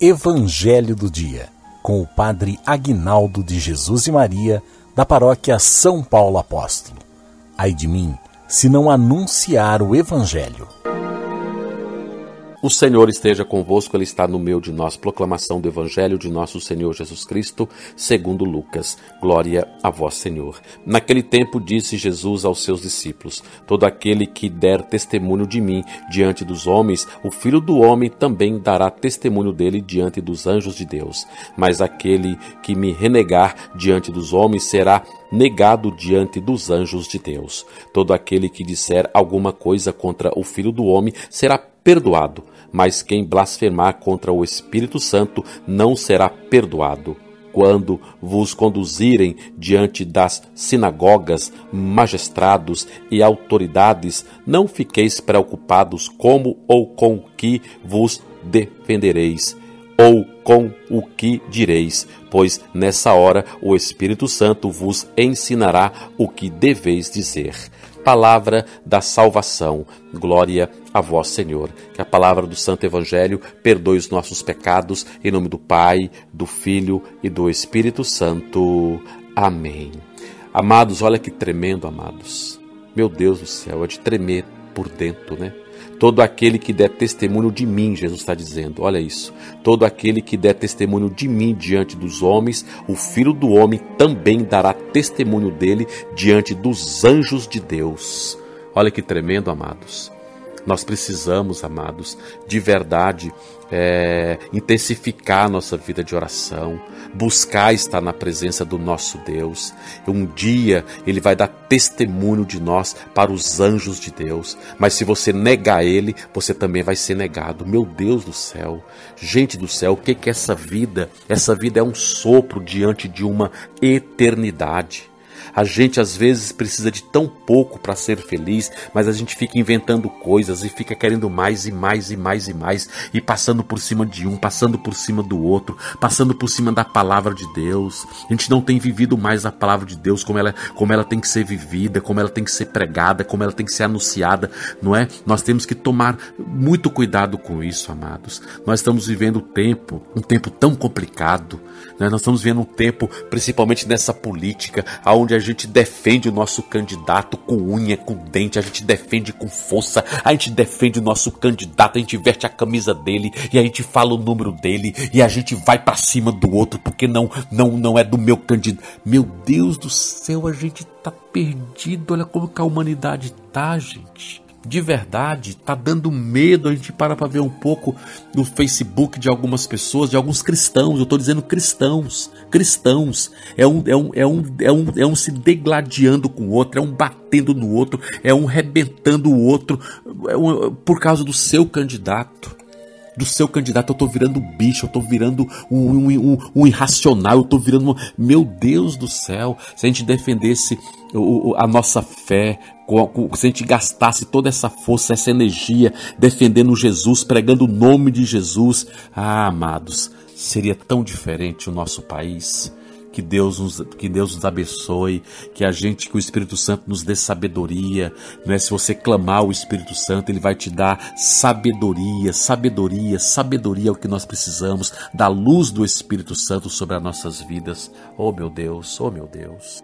Evangelho do Dia, com o Padre Aguinaldo de Jesus e Maria, da paróquia São Paulo Apóstolo. Ai de mim, se não anunciar o Evangelho. O Senhor esteja convosco, Ele está no meio de nós. Proclamação do Evangelho de nosso Senhor Jesus Cristo, segundo Lucas. Glória a vós, Senhor. Naquele tempo disse Jesus aos seus discípulos: Todo aquele que der testemunho de mim diante dos homens, o Filho do Homem também dará testemunho dele diante dos anjos de Deus. Mas aquele que me renegar diante dos homens será negado diante dos anjos de Deus. Todo aquele que disser alguma coisa contra o Filho do Homem será perdoado, mas quem blasfemar contra o Espírito Santo não será perdoado. Quando vos conduzirem diante das sinagogas, magistrados e autoridades, não fiqueis preocupados como ou com que vos defendereis, ou com o que direis, pois nessa hora o Espírito Santo vos ensinará o que deveis dizer palavra da salvação. Glória a vós, Senhor. Que a palavra do Santo Evangelho perdoe os nossos pecados, em nome do Pai, do Filho e do Espírito Santo. Amém. Amados, olha que tremendo, amados. Meu Deus do céu, é de tremer por dentro, né? Todo aquele que der testemunho de mim, Jesus está dizendo, olha isso. Todo aquele que der testemunho de mim diante dos homens, o Filho do Homem também dará testemunho dele diante dos anjos de Deus. Olha que tremendo, amados. Nós precisamos, amados, de verdade, é, intensificar nossa vida de oração, buscar estar na presença do nosso Deus. Um dia Ele vai dar testemunho de nós para os anjos de Deus, mas se você negar Ele, você também vai ser negado. Meu Deus do céu, gente do céu, o que é essa vida? Essa vida é um sopro diante de uma eternidade. A gente às vezes precisa de tão pouco para ser feliz, mas a gente fica inventando coisas e fica querendo mais e mais e mais e mais e passando por cima de um, passando por cima do outro, passando por cima da palavra de Deus. A gente não tem vivido mais a palavra de Deus como ela, como ela tem que ser vivida, como ela tem que ser pregada, como ela tem que ser anunciada, não é? Nós temos que tomar muito cuidado com isso, amados. Nós estamos vivendo um tempo, um tempo tão complicado, né? Nós estamos vivendo um tempo, principalmente nessa política, onde a gente defende o nosso candidato com unha, com dente, a gente defende com força, a gente defende o nosso candidato, a gente veste a camisa dele e a gente fala o número dele e a gente vai para cima do outro porque não, não, não é do meu candidato. Meu Deus do céu, a gente tá perdido. Olha como que a humanidade tá, gente de verdade, tá dando medo. A gente para para ver um pouco no Facebook de algumas pessoas, de alguns cristãos. Eu estou dizendo cristãos, cristãos. É um, é um, é um, é um, é um se degladiando com o outro, é um batendo no outro, é um rebentando o outro é um, por causa do seu candidato do seu candidato, eu tô virando bicho, eu tô virando um, um, um, um irracional, eu tô virando. Meu Deus do céu, se a gente defendesse o, a nossa fé, se a gente gastasse toda essa força, essa energia defendendo Jesus, pregando o nome de Jesus, ah, amados, seria tão diferente o nosso país. Que Deus, nos, que Deus nos abençoe, que a gente, que o Espírito Santo nos dê sabedoria. Não é? Se você clamar o Espírito Santo, ele vai te dar sabedoria, sabedoria, sabedoria é o que nós precisamos, da luz do Espírito Santo sobre as nossas vidas. Oh meu Deus, oh meu Deus.